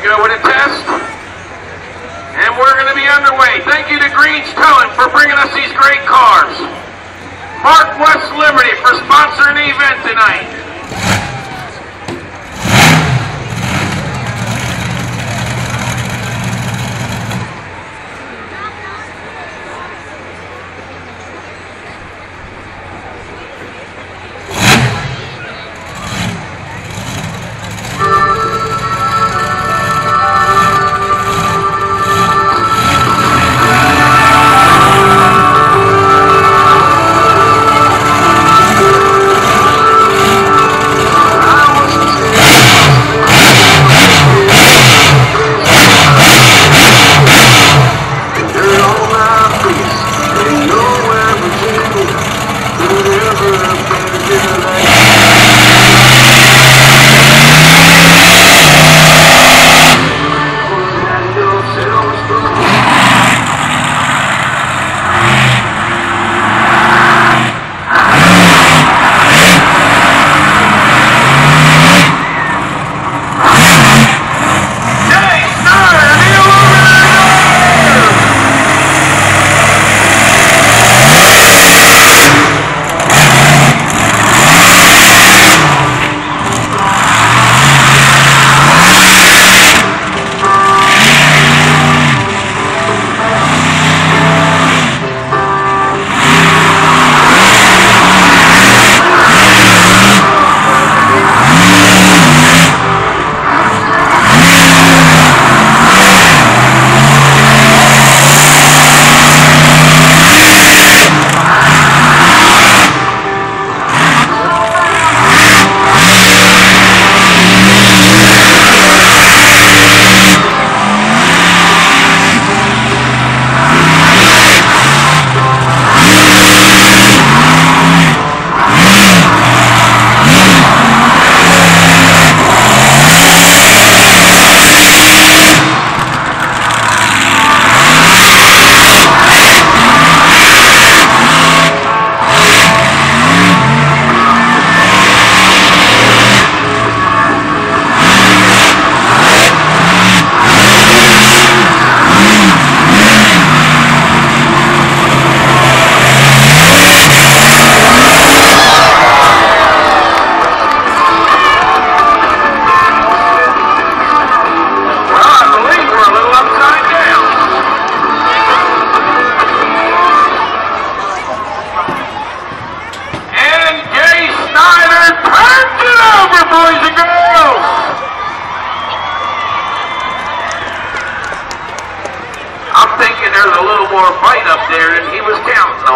we go with a test. And we're going to be underway. Thank you to Green's Towing for bringing us these great cars. Mark West Liberty for sponsoring the over, boys and girls. I'm thinking there's a little more fight up there and he was counting